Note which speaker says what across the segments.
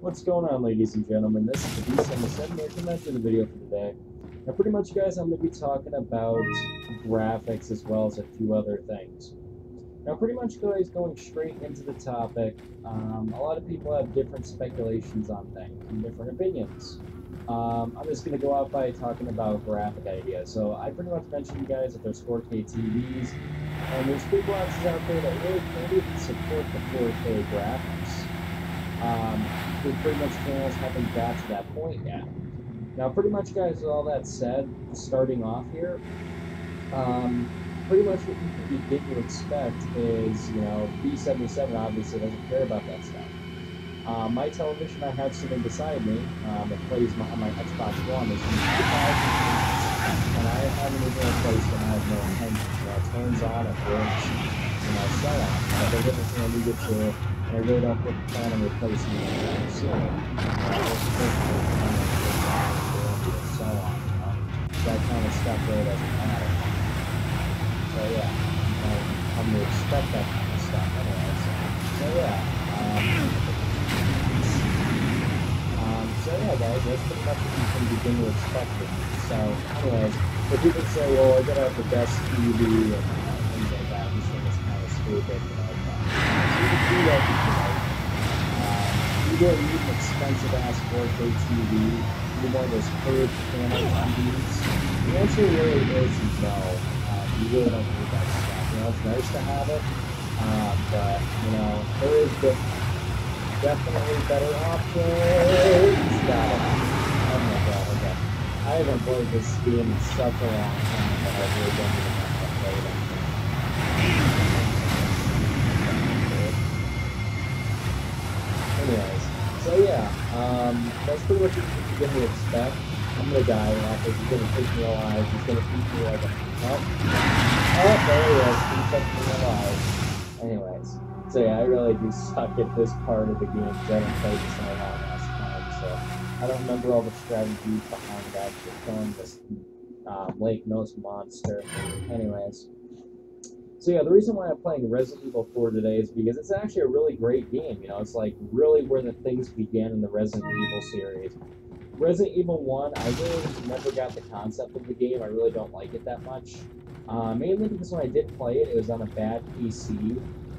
Speaker 1: What's going on, ladies and gentlemen? This is the B77 here to mention the video for today. Now, pretty much, guys, I'm going to be talking about graphics as well as a few other things. Now, pretty much, guys, going straight into the topic, um, a lot of people have different speculations on things and different opinions. Um, I'm just going to go out by talking about graphic ideas. So, I pretty much mentioned, you guys, that there's 4K TVs, and there's big boxes out there that really can't even support the 4K graphics. Um, we pretty much channels haven't got to that point yet. Now, pretty much, guys, with all that said, starting off here, um, pretty much what you can begin to expect is, you know, B77 obviously doesn't care about that stuff. Uh, my television, I have sitting beside me, um, it plays my, my Xbox One, is from 2000, and I haven't even replaced it, I have no intention. You know, it turns on, it works, you know, so on. But there's everything I needed to, and I really don't plan on replacing it soon so on, you know? That kind of stuff really doesn't matter. So yeah, um, I'm to expect that kind of stuff anyway. So, so yeah. Um, um, so yeah, guys, that's pretty much what you can begin to expect me. So, anyways, if people say, well, I gotta have the best TV and uh, things like that, this thing is kind of stupid, you know, uh, you don't need an expensive ass 4K TV you one of those curved panel TVs? The answer really is no. Um, you really don't need that stuff. You know, it's nice to have it, um, but you know, there is definitely better options. Got it. Oh my god, okay. I haven't played this game in such a long time that I really don't even know how Anyways, so yeah, um, that's pretty much it going to expect. I'm to die after he's going to take me alive. He's to eat me like a... Oh, there he is. He took me alive. Anyways. So yeah, I really do suck at this part of the game because I haven't played this in a long ass time. So I don't remember all the strategies behind that for killing this um, Lake Nose monster. Anyways. So yeah, the reason why I'm playing Resident Evil 4 today is because it's actually a really great game. You know, it's like really where the things began in the Resident Evil series. Resident Evil 1, I really never got the concept of the game. I really don't like it that much. Uh, mainly because when I did play it, it was on a bad PC,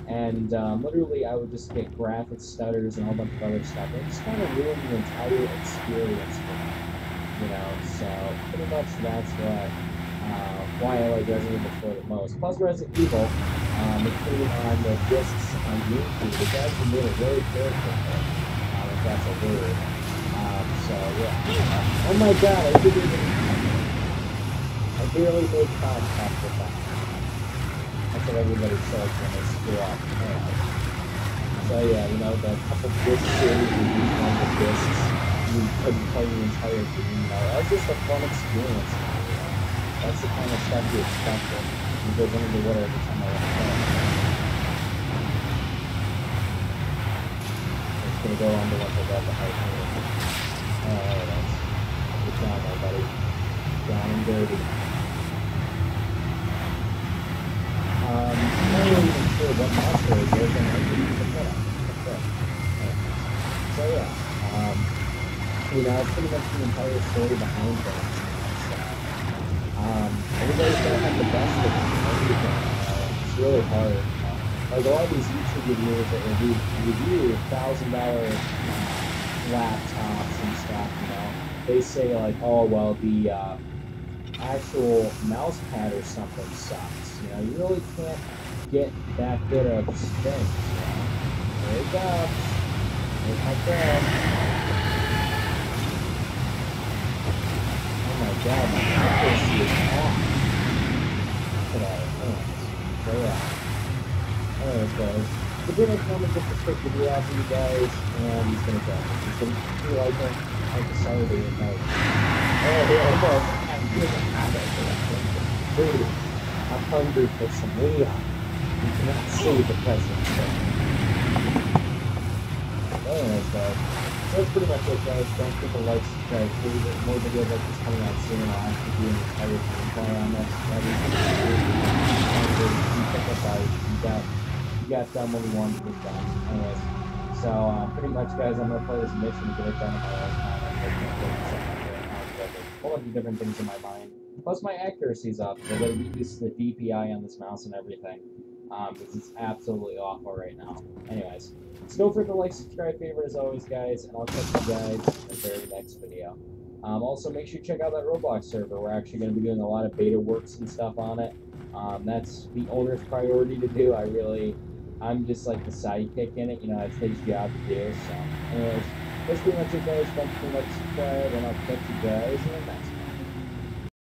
Speaker 1: and um, literally I would just get graphic stutters and a whole bunch of other stuff. It just kind of ruined the entire experience for me, you know. So pretty much that's what uh, like Resident Evil 4 the most. Plus Resident Evil, um, including on the discs on GameCube, it actually made a very character, um, if that's a word. Um, so yeah. Oh my god, I didn't even I barely made contact with that. That's what everybody says when they screw up. So yeah, you know, the couple disc series we on the discs, you couldn't play the entire game, you know. That was just a fun experience. That's the kind of stuff you expected. You go into the water every time I went home. It's gonna go on the ones I got the hype Oh, is. Good job, my buddy. Down and dirty. Um, I'm not really even sure what monster it is, and I didn't even put it. So yeah, um, you know, pretty much the entire story behind things. Have the best of everything. It's really hard. Like a of these YouTube reviewers that review, review thousand dollar laptops and stuff, you know, they say like, oh well, the uh, actual mouse pad or something sucks. You know, you really can't get that good of spin. You know? There it goes. There's my friend. Oh my god, my accuracy is off. Look at that. Anyways, so yeah. Anyways, guys. So pretty much I'm just a quick video out for you guys, and he's gonna go. He's gonna be like a, like a Saturday night. Oh, yeah, well, I'm giving Dude, I'm hungry for some Leon. You cannot see the presence there. Anyways, guys, that's pretty much it, guys. Don't forget to like, subscribe, please. More videos like this coming out soon. I'll actually do an entire gameplay on this. Everything. You check us out. You got done when we wanted to get done. Anyways, So uh, pretty much, guys, I'm gonna play this mission to get it done in my own time. I'm a whole bunch of different things in my mind. Plus, my accuracy's up. So I gotta get used to the DPI on this mouse and everything. Um, because it's absolutely awful right now. Anyways, let's go for the like, subscribe, favorite as always, guys, and I'll catch you guys in the very next video. Um, also, make sure you check out that Roblox server. We're actually going to be doing a lot of beta works and stuff on it. Um, that's the owner's priority to do. I really, I'm just like the sidekick in it. You know, it's his job to do. So, anyways, that's pretty much it, guys. Thanks pretty much subscribe, and I'll catch you guys in the next